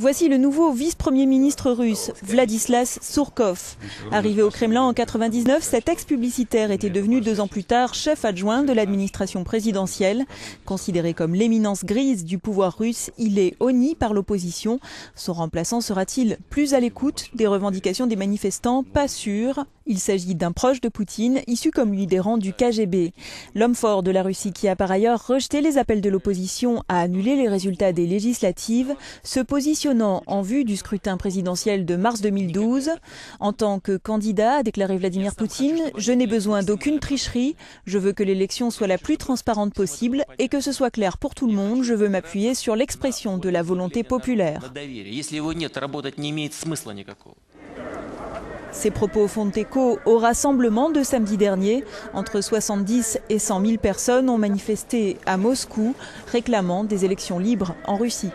Voici le nouveau vice-premier ministre russe, Vladislas Surkov. Arrivé au Kremlin en 99, cet ex-publicitaire était devenu deux ans plus tard chef adjoint de l'administration présidentielle. Considéré comme l'éminence grise du pouvoir russe, il est honni par l'opposition. Son remplaçant sera-t-il plus à l'écoute des revendications des manifestants? Pas sûr. Il s'agit d'un proche de Poutine, issu comme lidérant du KGB. L'homme fort de la Russie qui a par ailleurs rejeté les appels de l'opposition à annuler les résultats des législatives, se positionnant en vue du scrutin présidentiel de mars 2012. En tant que candidat, a déclaré Vladimir Poutine, je n'ai besoin d'aucune tricherie, je veux que l'élection soit la plus transparente possible et que ce soit clair pour tout le monde, je veux m'appuyer sur l'expression de la volonté populaire. Ces propos font écho au rassemblement de samedi dernier. Entre 70 et 100 000 personnes ont manifesté à Moscou, réclamant des élections libres en Russie.